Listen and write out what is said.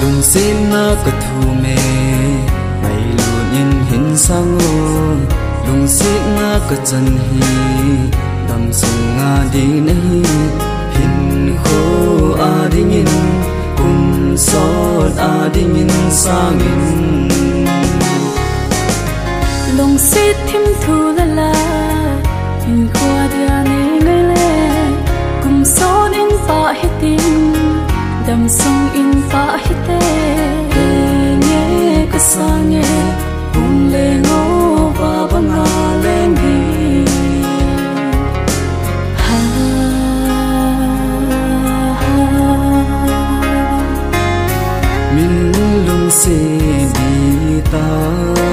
lùng xin nó có thù mê. Mày luôn nhìn hình sang ngô lùng xin nó có chân hi đầm sung nga đi nay hình khô a đi nhìn. Cùng xót a à đi nhìn sang nhìn lùng xin thêm thù la la. Hình khô à đi a ngay lên, cùng xót in pa hết tim dam sung in pa hite nge ka sange kum le ngo ba ba nga le ni ha min lung se di ta.